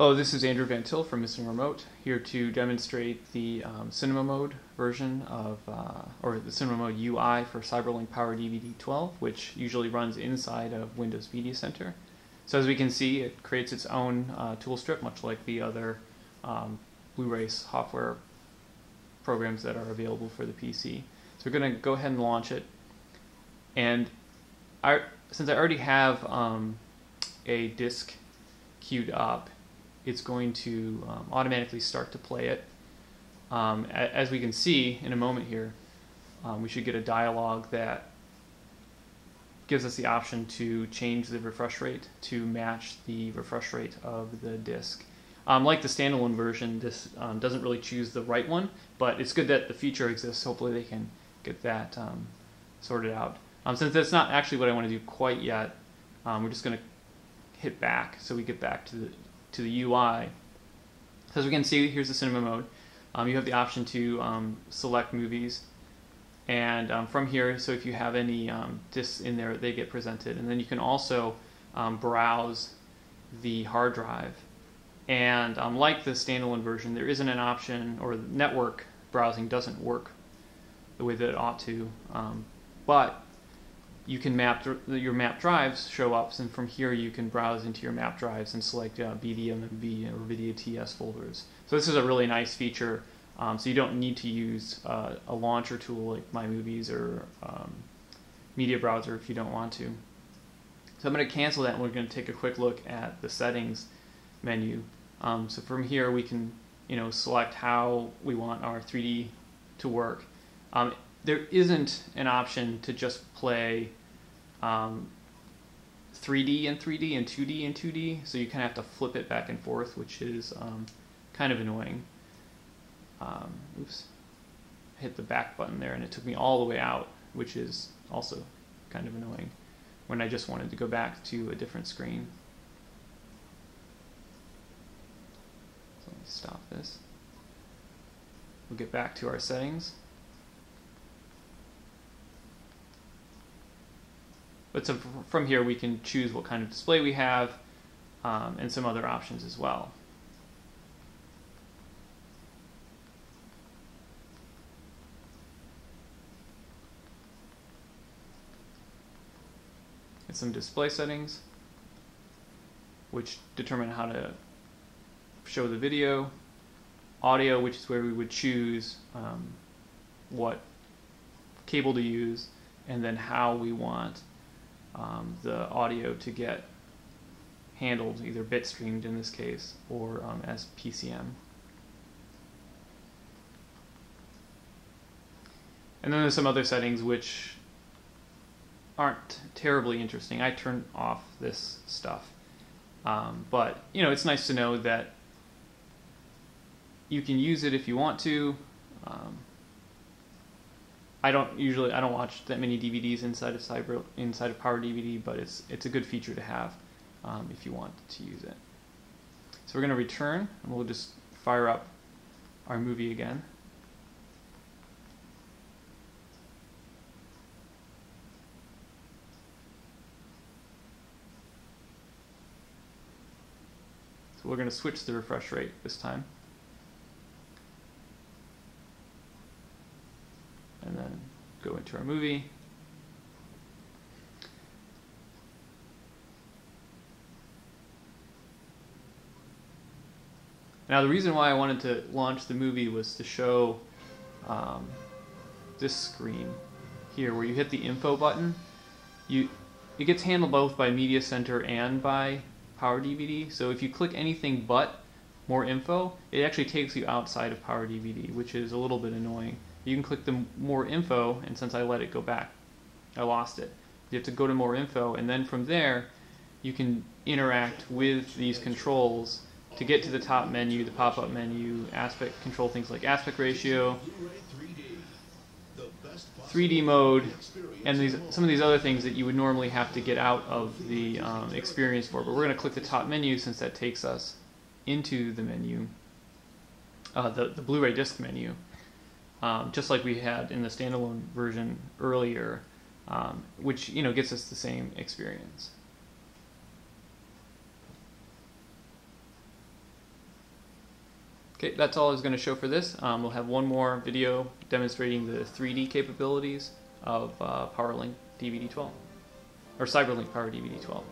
Hello, this is Andrew Van Til from Missing Remote, here to demonstrate the um, Cinema Mode version of, uh, or the Cinema Mode UI for CyberLink Power DVD 12, which usually runs inside of Windows Media Center. So as we can see, it creates its own uh, tool strip, much like the other um, Blu-ray software programs that are available for the PC. So we're going to go ahead and launch it. And I, since I already have um, a disk queued up, it's going to um, automatically start to play it. Um, as we can see in a moment here, um, we should get a dialog that gives us the option to change the refresh rate to match the refresh rate of the disk. Um, like the standalone version, this um, doesn't really choose the right one, but it's good that the feature exists. Hopefully they can get that sorted out. since that's not actually what I want to do quite yet, we're just going to hit back so we get back to the to the UI. So as we can see, here's the cinema mode. Um, you have the option to um, select movies. And um, from here, so if you have any um, discs in there, they get presented. And then you can also um, browse the hard drive. And um, like the standalone version, there isn't an option, or network browsing doesn't work the way that it ought to. but you can map your map drives show up, and from here you can browse into your map drives and select uh, BDMV or Video TS folders. So this is a really nice feature. Um, so you don't need to use uh, a launcher tool like My Movies or um, Media Browser if you don't want to. So I'm going to cancel that and we're going to take a quick look at the settings menu. Um, so from here we can you know select how we want our 3D to work. Um, there isn't an option to just play um, 3D and 3D and 2D and 2D, so you kind of have to flip it back and forth, which is um, kind of annoying. Um, oops, hit the back button there, and it took me all the way out, which is also kind of annoying when I just wanted to go back to a different screen. So let me stop this. We'll get back to our settings. But so from here, we can choose what kind of display we have um, and some other options as well. And some display settings, which determine how to show the video. Audio, which is where we would choose um, what cable to use, and then how we want um, the audio to get handled, either bit streamed in this case, or um, as PCM. And then there's some other settings which aren't terribly interesting. I turn off this stuff. Um, but, you know, it's nice to know that you can use it if you want to. Um, I don't usually I don't watch that many DVDs inside of Cyber inside of Power DVD, but it's it's a good feature to have um, if you want to use it. So we're going to return, and we'll just fire up our movie again. So we're going to switch the refresh rate this time. and then go into our movie. Now the reason why I wanted to launch the movie was to show um, this screen here where you hit the info button. You It gets handled both by Media Center and by Power DVD. So if you click anything but more info, it actually takes you outside of Power DVD, which is a little bit annoying you can click the more info, and since I let it go back, I lost it. You have to go to more info, and then from there, you can interact with these controls to get to the top menu, the pop-up menu, aspect control things like aspect ratio, 3D mode, and these some of these other things that you would normally have to get out of the um, experience for. But we're going to click the top menu since that takes us into the menu, uh, the, the Blu-ray disc menu um, just like we had in the standalone version earlier, um, which you know gets us the same experience. Okay, that's all I was going to show for this. Um, we'll have one more video demonstrating the 3D capabilities of uh, PowerLink DVD12, or CyberLink Power DVD12.